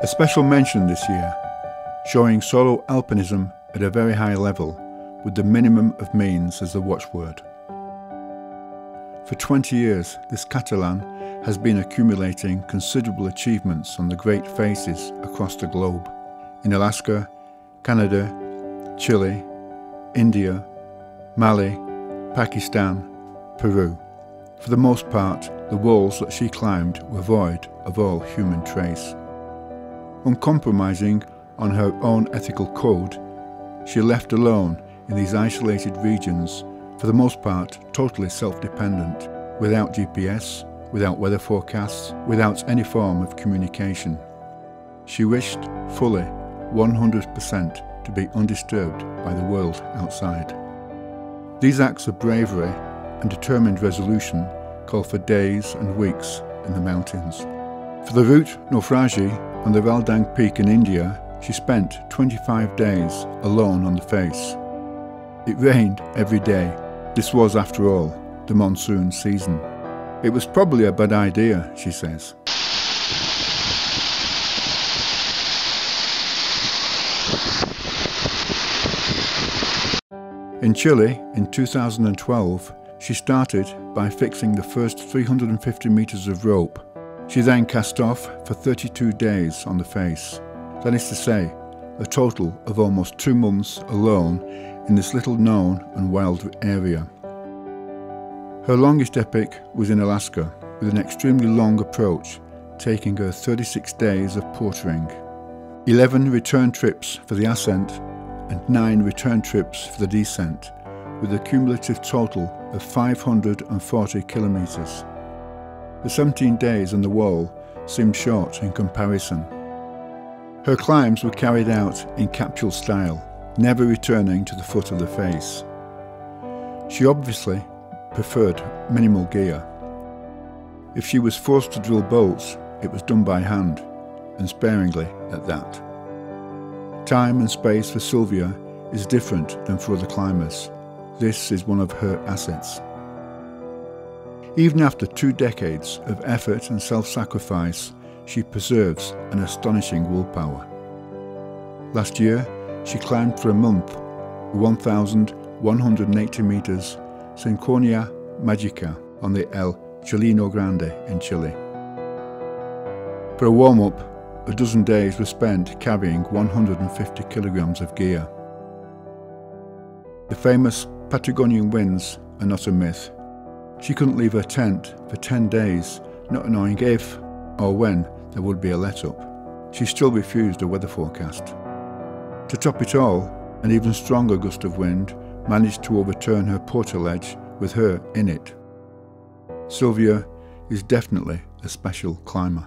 A special mention this year, showing solo alpinism at a very high level with the minimum of means as the watchword. For 20 years, this Catalan has been accumulating considerable achievements on the great faces across the globe in Alaska, Canada, Chile, India, Mali, Pakistan, Peru. For the most part, the walls that she climbed were void of all human trace. Uncompromising on her own ethical code, she left alone in these isolated regions, for the most part totally self-dependent, without GPS, without weather forecasts, without any form of communication. She wished fully 100% to be undisturbed by the world outside. These acts of bravery and determined resolution call for days and weeks in the mountains. For the route Naufragi on the Valdang Peak in India, she spent 25 days alone on the face. It rained every day. This was, after all, the monsoon season. It was probably a bad idea, she says. In Chile, in 2012, she started by fixing the first 350 metres of rope. She then cast off for 32 days on the face. That is to say, a total of almost two months alone in this little known and wild area. Her longest epic was in Alaska, with an extremely long approach, taking her 36 days of portering. 11 return trips for the ascent and 9 return trips for the descent, with a cumulative total of 540 kilometres. The 17 days on the wall seemed short in comparison. Her climbs were carried out in capsule style, never returning to the foot of the face. She obviously preferred minimal gear. If she was forced to drill bolts, it was done by hand, and sparingly at that. Time and space for Silvia is different than for other climbers. This is one of her assets. Even after two decades of effort and self-sacrifice, she preserves an astonishing willpower. Last year, she climbed for a month, 1,180 metres, Sincronia Magica on the El Chileno Grande in Chile. For a warm-up, a dozen days were spent carrying 150 kilograms of gear. The famous Patagonian winds are not a myth. She couldn't leave her tent for 10 days, not knowing if or when there would be a let-up. She still refused a weather forecast. To top it all, an even stronger gust of wind managed to overturn her portaledge with her in it. Silvia is definitely a special climber.